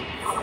Oh.